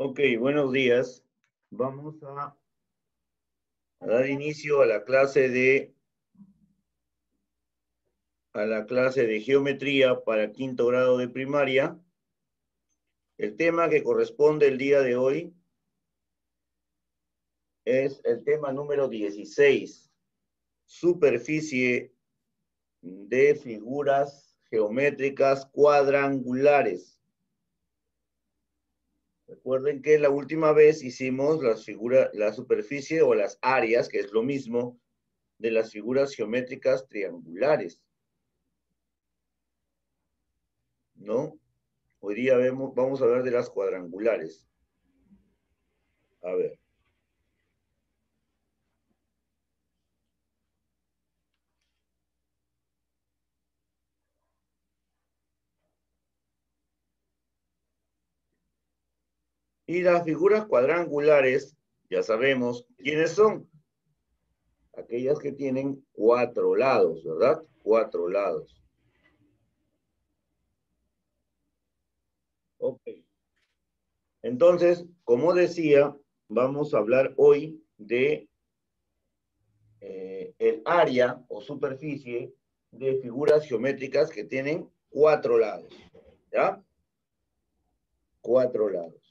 Ok, buenos días. Vamos a, dar inicio a la clase de a la clase de geometría para quinto grado de primaria. El tema que corresponde el día de hoy es el tema número 16, superficie de figuras geométricas cuadrangulares. Recuerden que la última vez hicimos las figuras, la superficie o las áreas, que es lo mismo, de las figuras geométricas triangulares. ¿No? Hoy día vamos a ver de las cuadrangulares. A ver. Y las figuras cuadrangulares, ya sabemos quiénes son. Aquellas que tienen cuatro lados, ¿verdad? Cuatro lados. Ok. Entonces, como decía, vamos a hablar hoy de eh, el área o superficie de figuras geométricas que tienen cuatro lados. ¿Ya? Cuatro lados.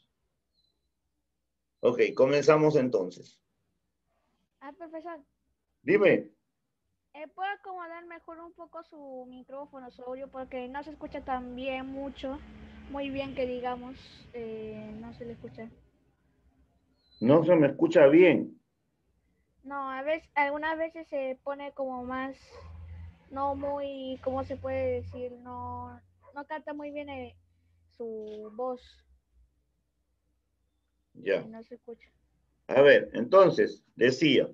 Ok, comenzamos entonces. Ah, profesor, Dime. ¿eh, ¿puede acomodar mejor un poco su micrófono, su audio? Porque no se escucha tan bien mucho, muy bien que digamos, eh, no se le escucha. No se me escucha bien. No, a veces, algunas veces se pone como más, no muy, ¿cómo se puede decir? No, no canta muy bien eh, su voz, Ya. no se escucha. A ver, entonces, decía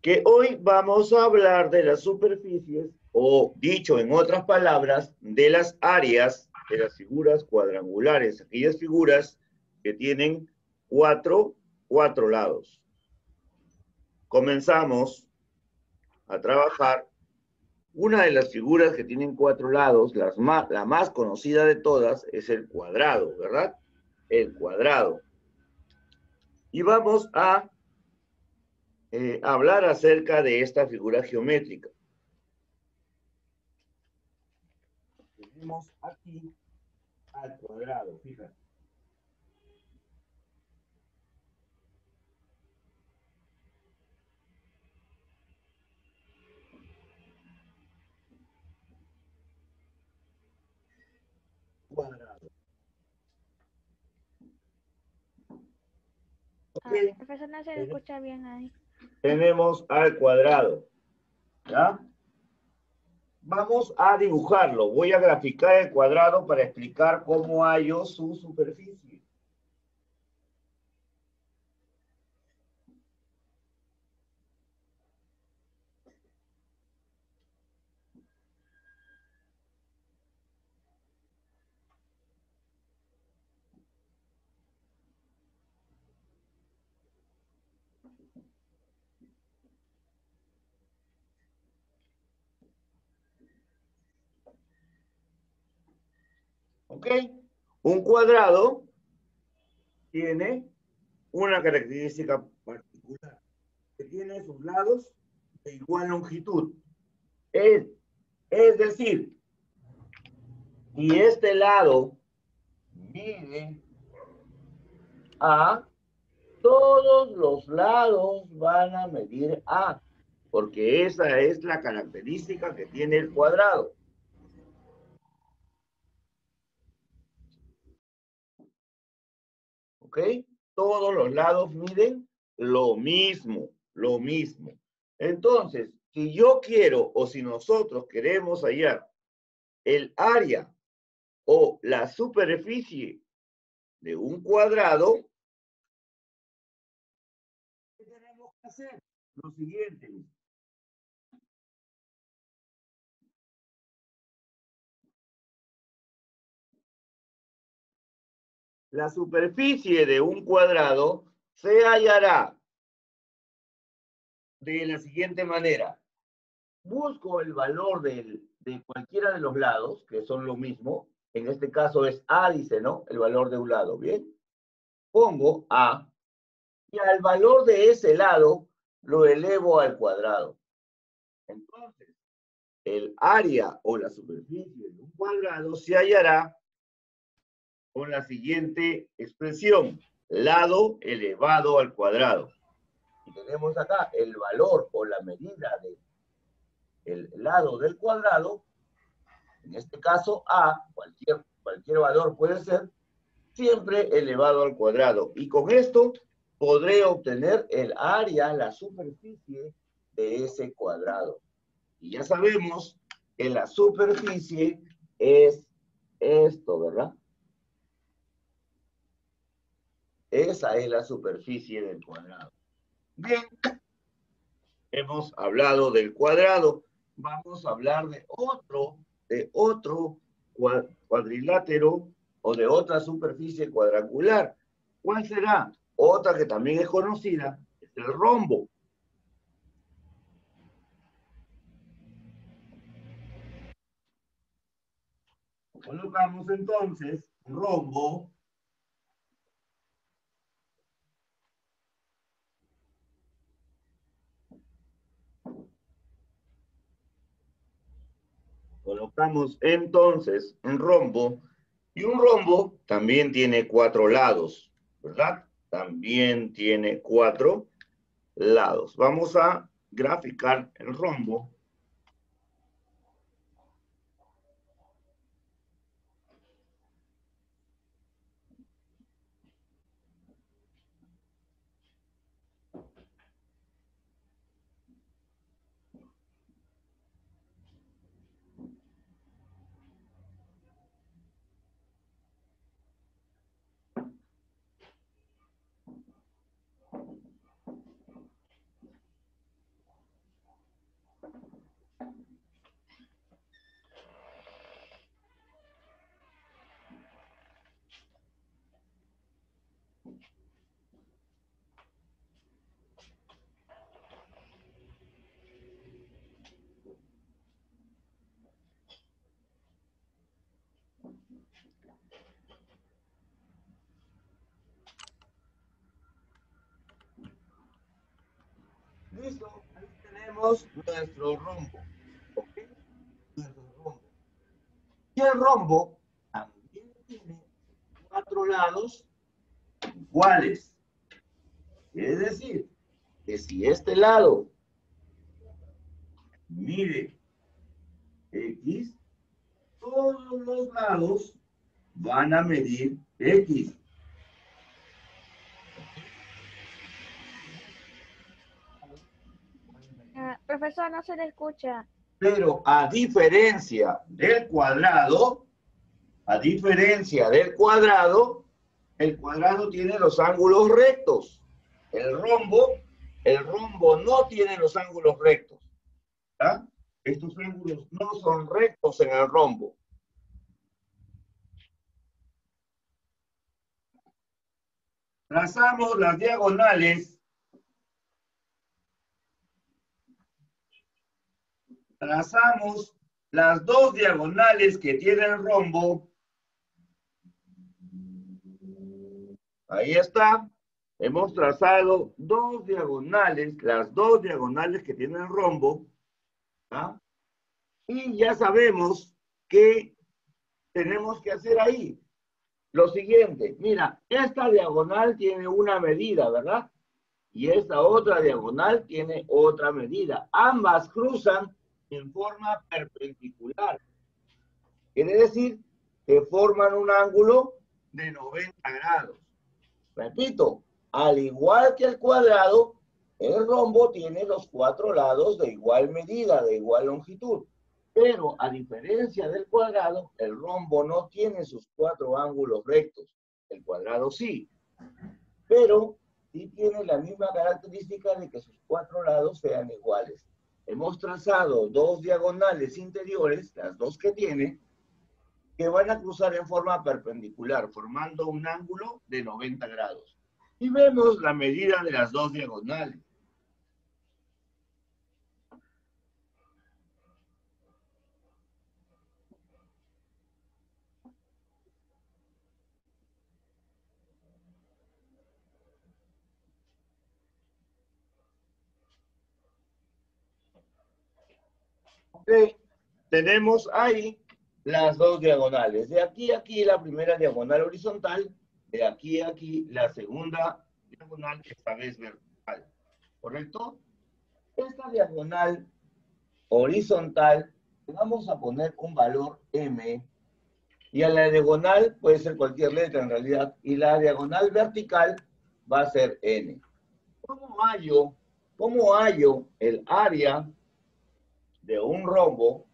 que hoy vamos a hablar de las superficies, o dicho en otras palabras, de las áreas de las figuras cuadrangulares, aquellas figuras que tienen cuatro, cuatro lados. Comenzamos a trabajar una de las figuras que tienen cuatro lados, las más, la más conocida de todas, es el cuadrado, ¿verdad? El cuadrado. Y vamos a eh, hablar acerca de esta figura geométrica. Tenemos aquí al cuadrado, fíjate. Cuadrado. Ok. Profesor, no se le escucha bien ahí. tenemos al cuadrado. ¿Ya? Vamos a dibujarlo. Voy a graficar el cuadrado para explicar cómo hallo su superficie. ¿Ok? Un cuadrado tiene una característica particular, que tiene sus lados de igual longitud. Es, es decir, si este lado mide A, todos los lados van a medir A, porque esa es la característica que tiene el cuadrado. ¿Ok? Todos los lados miden lo mismo, lo mismo. Entonces, si yo quiero o si nosotros queremos hallar el área o la superficie de un cuadrado, ¿qué tenemos que hacer? Lo siguiente. La superficie de un cuadrado se hallará de la siguiente manera. Busco el valor de cualquiera de los lados, que son lo mismo, En este caso es A, dice, ¿no? El valor de un lado, ¿bien? Pongo A y al valor de ese lado lo elevo al cuadrado. Entonces, el área o la superficie de un cuadrado se hallará con la siguiente expresión, lado elevado al cuadrado. Y tenemos acá el valor o la medida del lado del cuadrado, en este caso A, cualquier, cualquier valor puede ser, siempre elevado al cuadrado. Y con esto podré obtener el área, la superficie de ese cuadrado. Y ya sabemos que la superficie es esto, ¿verdad? Esa es la superficie del cuadrado. Bien, hemos hablado del cuadrado. Vamos a hablar de otro, de otro cuadrilátero o de otra superficie cuadrangular. ¿Cuál será? Otra que también es conocida, es el rombo. Colocamos entonces rombo Colocamos entonces un rombo y un rombo también tiene cuatro lados, ¿verdad? También tiene cuatro lados. Vamos a graficar el rombo Ahí tenemos nuestro rombo. ¿Ok? Nuestro rombo. Y el rombo también tiene cuatro lados iguales. Es decir, que si este lado mide X, todos los lados van a medir X. Profesor, no se le escucha. Pero a diferencia del cuadrado, a diferencia del cuadrado, el cuadrado tiene los ángulos rectos. El rombo, el rombo no tiene los ángulos rectos. Estos ángulos no son rectos en el rombo. Trazamos las diagonales trazamos las dos diagonales que tiene el rombo. Ahí está. Hemos trazado dos diagonales, las dos diagonales que tiene el rombo. Y ya sabemos que tenemos que hacer ahí. Lo siguiente, mira, esta diagonal tiene una medida, ¿verdad? Y esta otra diagonal tiene otra medida. Ambas cruzan en forma perpendicular. Quiere decir que forman un ángulo de 90 grados. Repito, al igual que el cuadrado, el rombo tiene los cuatro lados de igual medida, de igual longitud. Pero a diferencia del cuadrado, el rombo no tiene sus cuatro ángulos rectos. El cuadrado sí. Pero sí tiene la misma característica de que sus cuatro lados sean iguales hemos trazado dos diagonales interiores, las dos que tiene, que van a cruzar en forma perpendicular, formando un ángulo de 90 grados. Y vemos la medida de las dos diagonales. Tenemos ahí las dos diagonales. De aquí a aquí la primera diagonal horizontal, de aquí a aquí la segunda diagonal, esta vez vertical. ¿Correcto? Esta diagonal horizontal, vamos a poner un valor M, y a la diagonal puede ser cualquier letra en realidad, y la diagonal vertical va a ser N. ¿Cómo hallo, cómo hallo el área de un rombo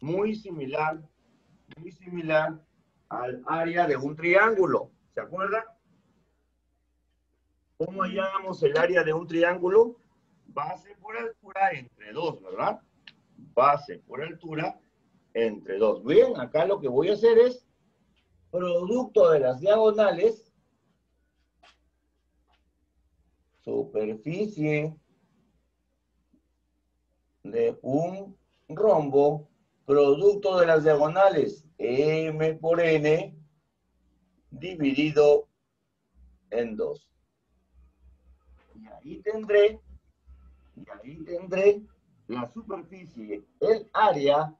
muy similar, muy similar al área de un triángulo? ¿Se acuerdan? ¿Cómo hallamos el área de un triángulo? Base por altura entre dos, ¿verdad? Base por altura entre dos. Bien, acá lo que voy a hacer es producto de las diagonales, superficie de un rombo, producto de las diagonales, m por n, dividido en 2. Y ahí tendré, y ahí tendré la superficie, el área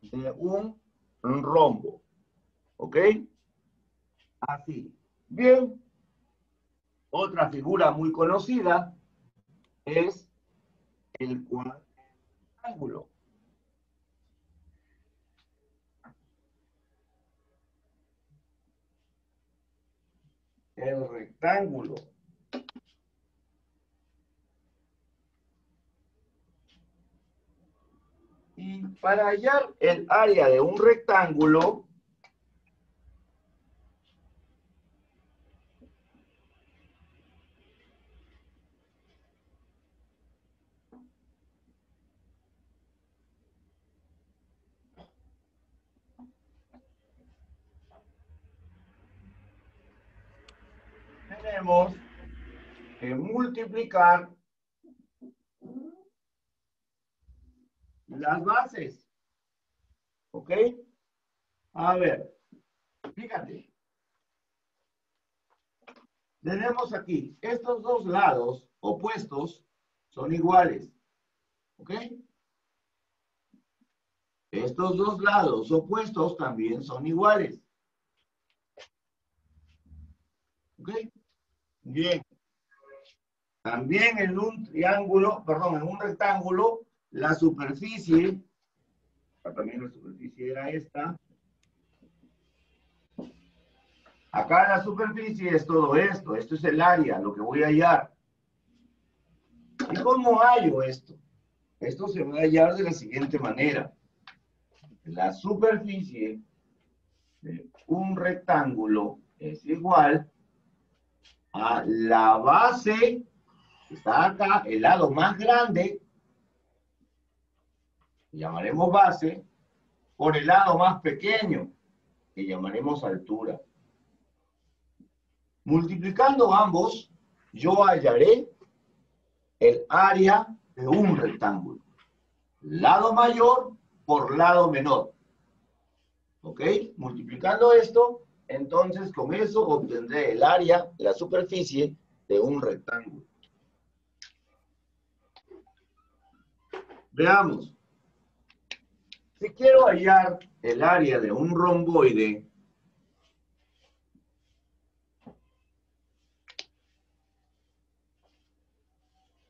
de un rombo. ¿Ok? Así. Bien. Otra figura muy conocida es el cuadrángulo. El rectángulo. Y para hallar el área de un rectángulo, tenemos que multiplicar las bases. ¿Ok? A ver, fíjate. Tenemos aquí, estos dos lados opuestos son iguales. ¿Ok? Estos dos lados opuestos también son iguales. ¿Ok? Bien. También en un triángulo, perdón, en un rectángulo, la superficie, también la superficie era esta. Acá la superficie es todo esto, esto es el área, lo que voy a hallar. ¿Y cómo hallo esto? Esto se va a hallar de la siguiente manera. La superficie de un rectángulo es igual a la base, está acá, el lado más grande, llamaremos base, por el lado más pequeño, que llamaremos altura. Multiplicando ambos, yo hallaré el área de un rectángulo. Lado mayor por lado menor. ¿Ok? Multiplicando esto, entonces con eso obtendré el área, la superficie de un rectángulo. Veamos. Si quiero hallar el área de un romboide,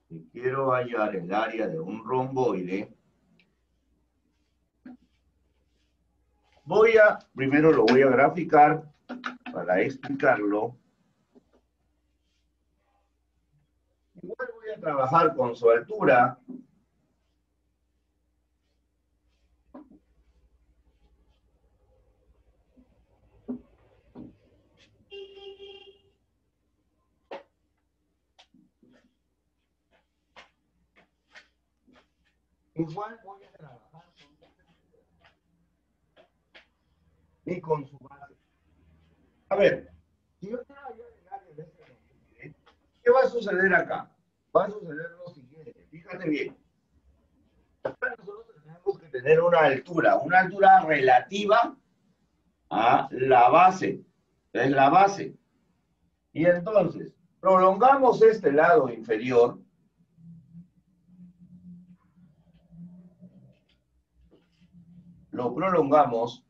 si quiero hallar el área de un romboide, voy a, primero lo voy a graficar para explicarlo. Igual voy a trabajar con su altura Igual voy a trabajar y con su base. A ver, si yo este ¿qué va a suceder acá? Va a suceder lo siguiente, fíjate bien. Nosotros tenemos que tener una altura, una altura relativa a la base. Es la base. Y entonces, prolongamos este lado inferior lo prolongamos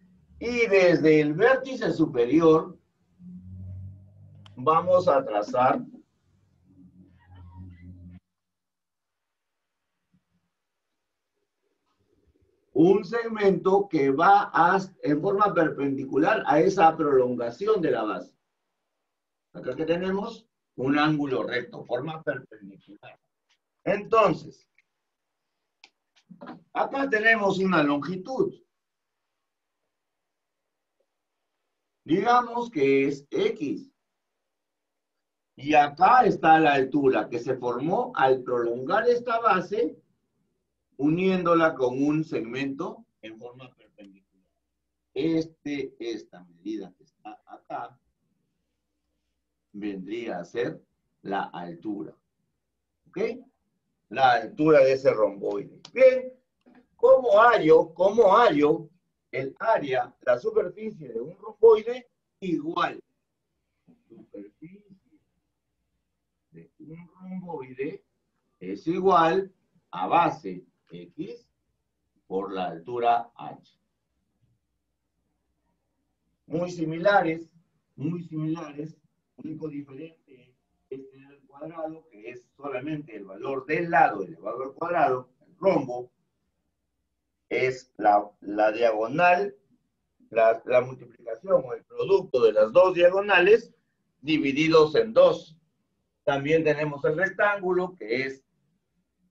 y desde el vértice superior vamos a trazar un segmento que va en forma perpendicular a esa prolongación de la base. Acá que tenemos un ángulo recto, forma perpendicular. Entonces, acá tenemos una longitud. Digamos que es X. Y acá está la altura que se formó al prolongar esta base uniéndola con un segmento en forma perpendicular. Este, esta medida que está acá, vendría a ser la altura. ¿Ok? La altura de ese romboide. Bien, ¿cómo hallo, cómo hallo el área, la superficie de un romboide igual? Superficie de un romboide es igual a base X por la altura H. Muy similares, muy similares, único diferente es el cuadrado, que es solamente el valor del lado elevado al cuadrado, el rombo, es la, diagonal, la, la multiplicación o el producto de las dos diagonales divididos en dos. También tenemos el rectángulo, que es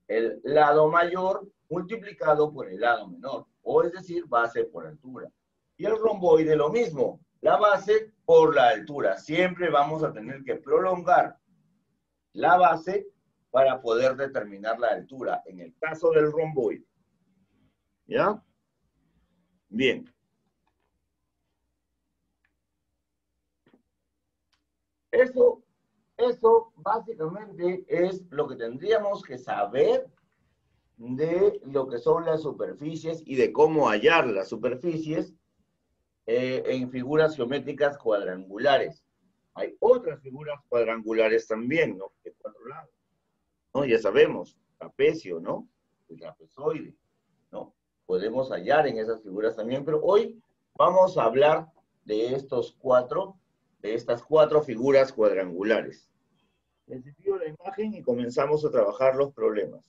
el lado mayor multiplicado por el lado menor, o es decir, base por altura. Y el romboide lo mismo, la base por la altura. Siempre vamos a tener que prolongar la base para poder determinar la altura, en el caso del romboide. ¿Ya? Bien. Eso eso básicamente es lo que tendríamos que saber de lo que son las superficies y de cómo hallar las superficies eh, en figuras geométricas cuadrangulares. Hay otras figuras cuadrangulares también, ¿no? De cuatro lados. ¿No? Ya sabemos, trapecio, ¿no? El trapezoide. Podemos hallar en esas figuras también, pero hoy vamos a hablar de estos cuatro, de estas cuatro figuras cuadrangulares. Envío la imagen y comenzamos a trabajar los problemas.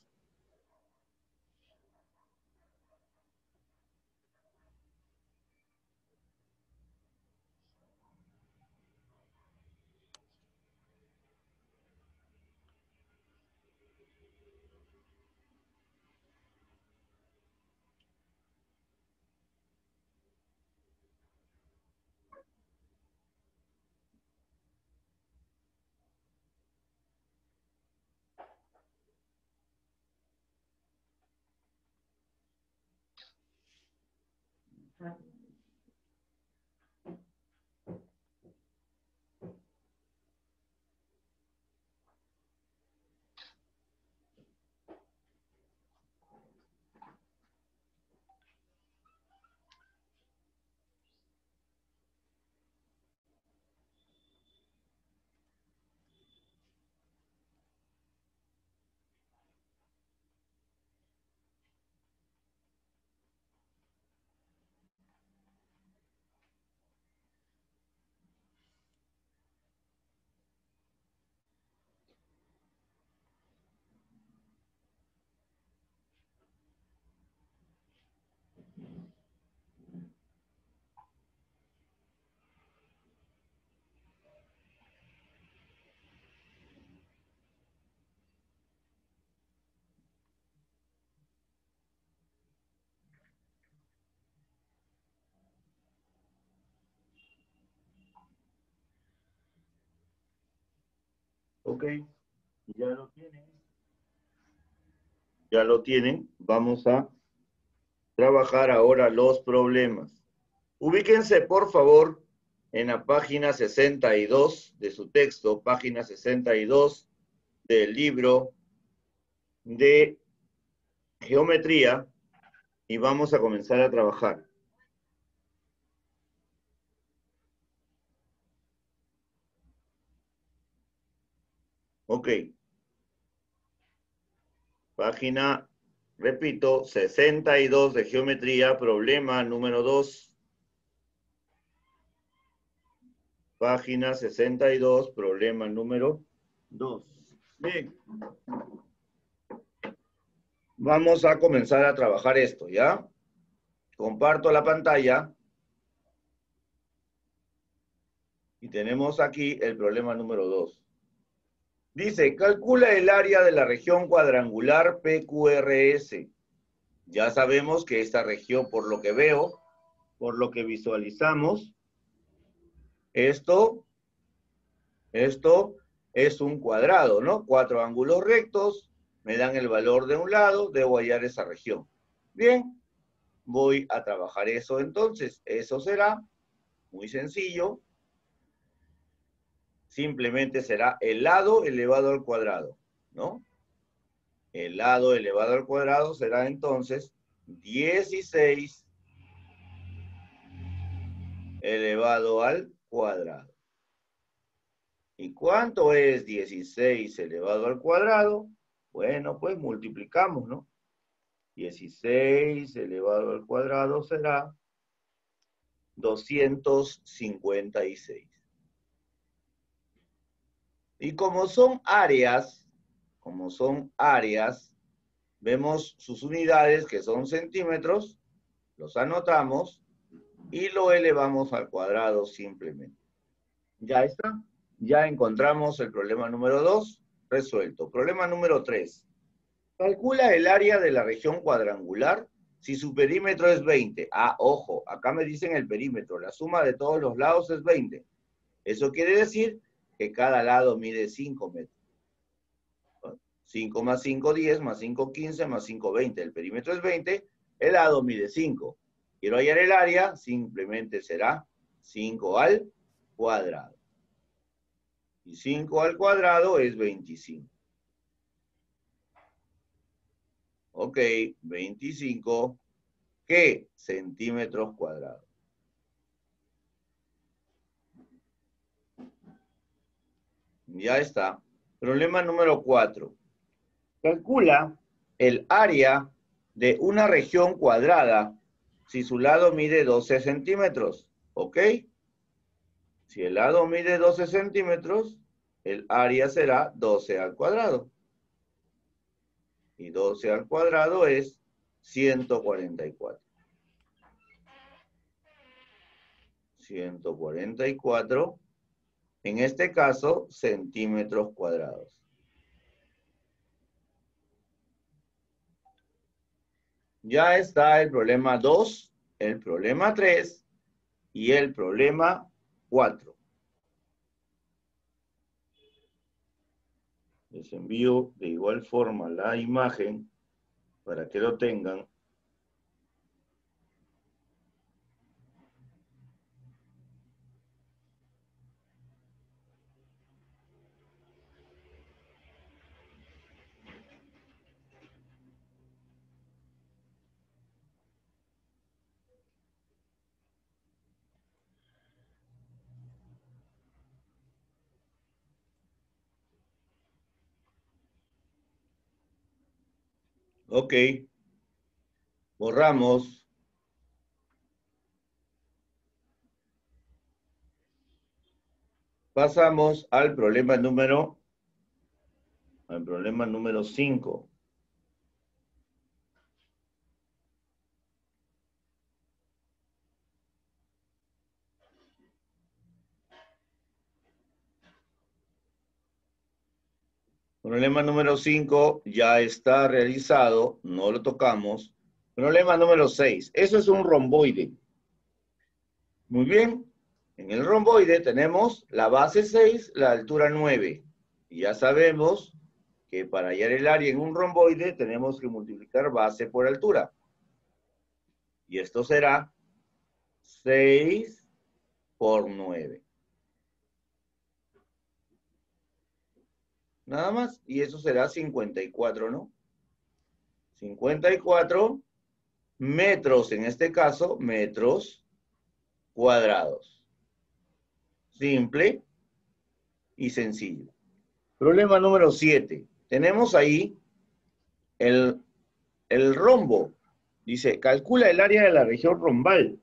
Right. Ok, ya lo tienen. Ya lo tienen. Vamos a trabajar ahora los problemas. Ubíquense, por favor, en la página 62 de su texto, página 62 del libro de geometría, y vamos a comenzar a trabajar. Ok. Página Repito, 62 de geometría, problema número 2. Página 62, problema número 2. Bien. Vamos a comenzar a trabajar esto, ¿ya? Comparto la pantalla. Y tenemos aquí el problema número 2. Dice, calcula el área de la región cuadrangular PQRS. Ya sabemos que esta región, por lo que veo, por lo que visualizamos, esto, esto es un cuadrado, ¿no? Cuatro ángulos rectos, me dan el valor de un lado, debo hallar esa región. Bien, voy a trabajar eso entonces. Eso será muy sencillo simplemente será el lado elevado al cuadrado, ¿no? El lado elevado al cuadrado será entonces 16 elevado al cuadrado. ¿Y cuánto es 16 elevado al cuadrado? Bueno, pues multiplicamos, ¿no? 16 elevado al cuadrado será 256. Y como son áreas, como son áreas, vemos sus unidades que son centímetros, los anotamos y lo elevamos al cuadrado simplemente. Ya está. Ya encontramos el problema número 2 resuelto. Problema número 3. Calcula el área de la región cuadrangular si su perímetro es 20. Ah, ojo, acá me dicen el perímetro. La suma de todos los lados es 20. Eso quiere decir que cada lado mide 5 metros. 5 más 5, 10, más 5, 15, más 5, 20. El perímetro es 20, el lado mide 5. Quiero hallar el área, simplemente será 5 al cuadrado. Y 5 al cuadrado es 25. Ok, 25, ¿qué? Centímetros cuadrados. Ya está. Problema número cuatro. Calcula el área de una región cuadrada si su lado mide 12 centímetros. ¿Ok? Si el lado mide 12 centímetros, el área será 12 al cuadrado. Y 12 al cuadrado es 144. 144 en este caso, centímetros cuadrados. Ya está el problema 2, el problema 3 y el problema 4. Les envío de igual forma la imagen para que lo tengan Ok. Borramos. Pasamos al problema número, al problema número 5. Problema número 5 ya está realizado, no lo tocamos. Problema número 6. Eso es un romboide. Muy bien. En el romboide tenemos la base 6, la altura 9. Y ya sabemos que para hallar el área en un romboide tenemos que multiplicar base por altura. Y esto será 6 por 9. Nada más. Y eso será 54, ¿no? 54 metros, en este caso, metros cuadrados. Simple y sencillo. Problema número 7. Tenemos ahí el, el rombo. Dice, calcula el área de la región rombal.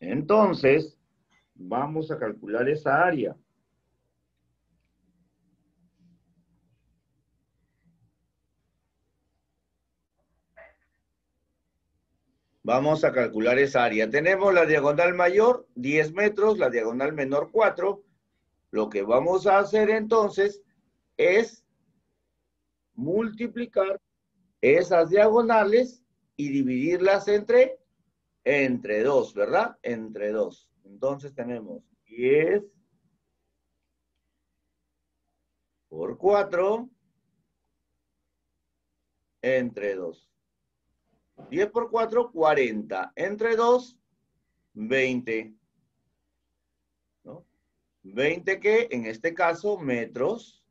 Entonces, vamos a calcular esa área. Vamos a calcular esa área. Tenemos la diagonal mayor, 10 metros, la diagonal menor, 4. Lo que vamos a hacer entonces es multiplicar esas diagonales y dividirlas entre, entre 2, ¿verdad? Entre 2. Entonces tenemos 10 por 4 entre 2. 10 por 4, 40. Entre 2, 20. ¿No? 20 que, en este caso, metros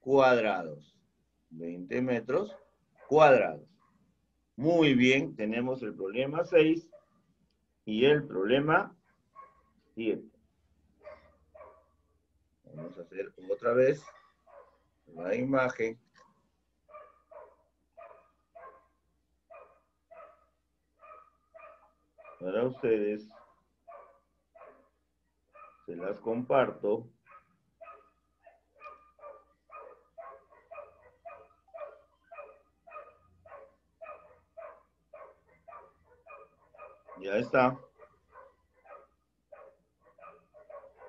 cuadrados. 20 metros cuadrados. Muy bien, tenemos el problema 6 y el problema 7. Vamos a hacer otra vez la imagen. Para ustedes. Se las comparto. Ya está.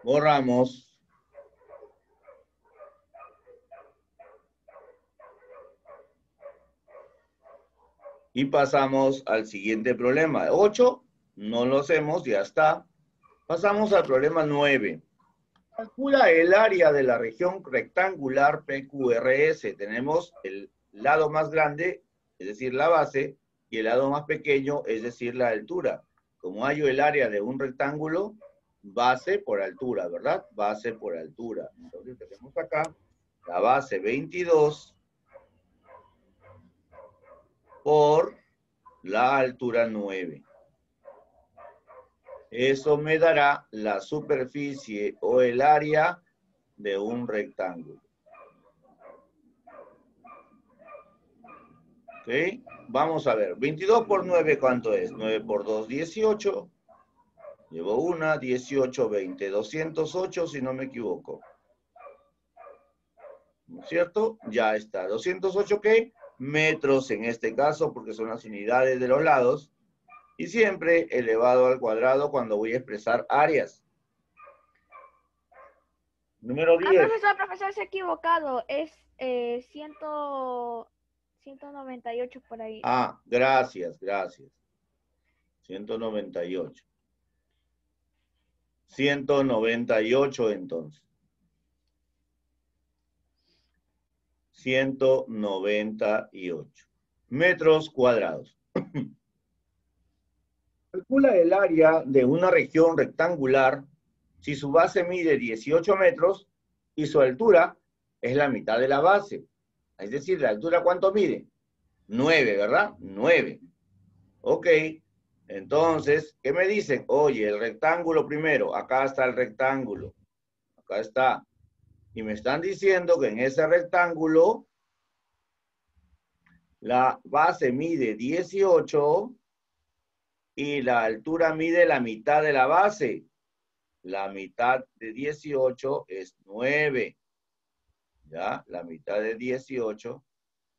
Borramos. Y pasamos al siguiente problema. 8 no lo hacemos, ya está. Pasamos al problema 9. Calcula el área de la región rectangular PQRS. Tenemos el lado más grande, es decir, la base, y el lado más pequeño, es decir, la altura. Como hallo el área de un rectángulo, base por altura, ¿verdad? Base por altura. Entonces tenemos acá la base 22 por la altura 9. Eso me dará la superficie o el área de un rectángulo. ¿Ok? Vamos a ver. 22 por 9, ¿cuánto es? 9 por 2, 18. Llevo una, 18, 20. 208, si no me equivoco. ¿No es cierto? Ya está. 208, ¿qué? Metros en este caso, porque son las unidades de los lados y siempre elevado al cuadrado cuando voy a expresar áreas. Número 10. Ah, profesor, profesor, se ha equivocado. Es eh, 198 por ahí. Ah, gracias, gracias. 198. 198 entonces. 198 metros cuadrados. Calcula el área de una región rectangular si su base mide 18 metros y su altura es la mitad de la base. Es decir, la altura ¿cuánto mide? 9, ¿verdad? 9. Ok. Entonces, ¿qué me dicen? Oye, el rectángulo primero, acá está el rectángulo. Acá está. Y me están diciendo que en ese rectángulo la base mide 18 y la altura mide la mitad de la base. La mitad de 18 es 9. ¿Ya? La mitad de 18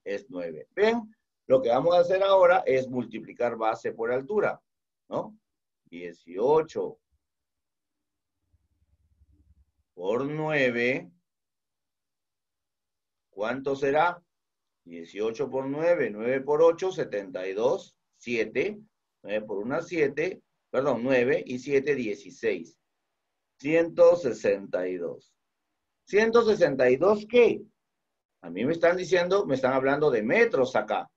es 9. ¿Ven? Lo que vamos a hacer ahora es multiplicar base por altura, ¿no? 18 por 9. ¿Cuánto será? 18 por 9, 9 por 8, 72, 7. 9 por 1, 7, perdón, 9 y 7, 16. 162. ¿162 qué? A mí me están diciendo, me están hablando de metros acá.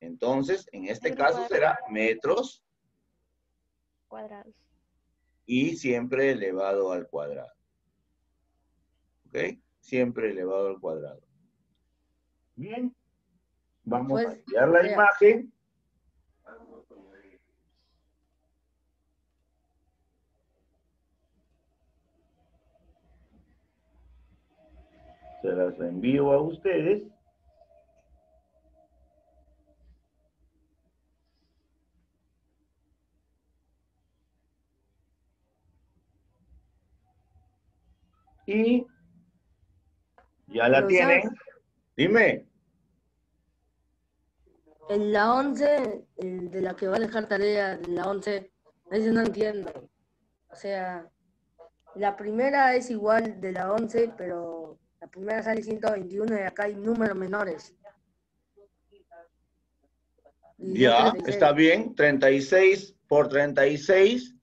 Entonces, en este caso será metros cuadrados. Y siempre elevado al cuadrado. ¿Ok? Siempre elevado al cuadrado. Bien. Vamos pues, a enviar la imagen. se las envío a ustedes. Y ya la tienen. Dime. En la 11, de la que va a dejar tarea, en la 11, eso no entiendo. O sea, la primera es igual de la 11, pero la primera sale 121 y acá hay números menores. ya, está bien. 36 por 36.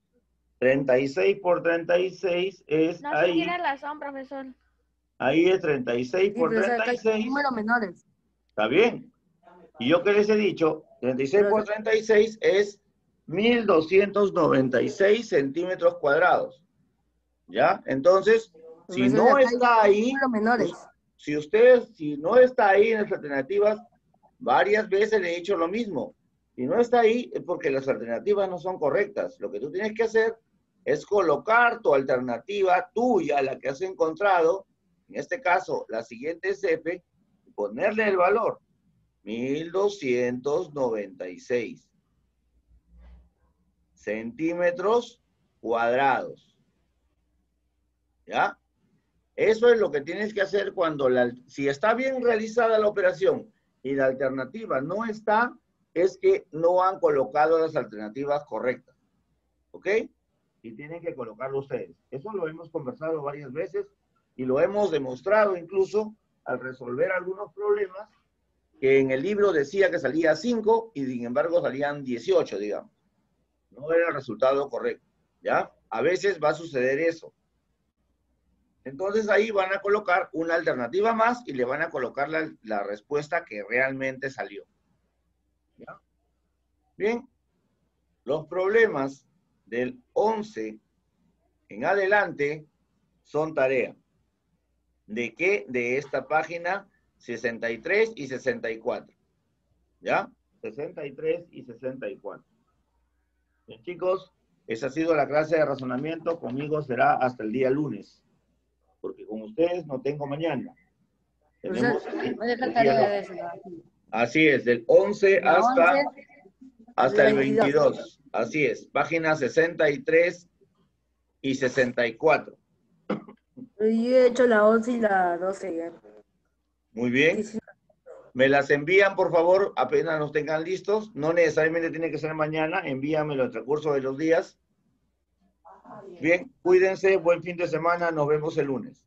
36 por 36 es no ahí. No tiene razón, profesor. Ahí es 36 por 36. números menores. Está bien. Y yo que les he dicho, 36 por 36 es 1296 centímetros cuadrados. ¿Ya? Entonces, si no está ahí, pues, si usted, si no está ahí en las alternativas, varias veces le he dicho lo mismo. Si no está ahí es porque las alternativas no son correctas. Lo que tú tienes que hacer es colocar tu alternativa tuya, la que has encontrado, en este caso, la siguiente es F, y ponerle el valor. 1296 centímetros cuadrados. ¿Ya? Eso es lo que tienes que hacer cuando, la, si está bien realizada la operación y la alternativa no está, es que no han colocado las alternativas correctas. ¿Ok? Y tienen que colocarlo ustedes. Eso lo hemos conversado varias veces y lo hemos demostrado incluso al resolver algunos problemas que en el libro decía que salía 5 y sin embargo salían 18, digamos. No era el resultado correcto, ¿ya? A veces va a suceder eso. Entonces ahí van a colocar una alternativa más y le van a colocar la, respuesta que realmente salió. ¿Ya? Bien, los problemas del 11 en adelante son tarea. ¿De qué? De esta página 63 y 64. ¿Ya? 63 y 64. Bien, chicos, esa ha sido la clase de razonamiento. Conmigo será hasta el día lunes porque con ustedes no tengo mañana. así es, del 11 hasta, hasta el 22. Así es, páginas 63 y 64. Yo he hecho la 11 y la 12 ya. Muy bien. Me las envían, por favor, apenas nos tengan listos. No necesariamente tiene que ser mañana, envíamelo en el transcurso de los días Bien, cuídense, buen fin de semana, nos vemos el lunes.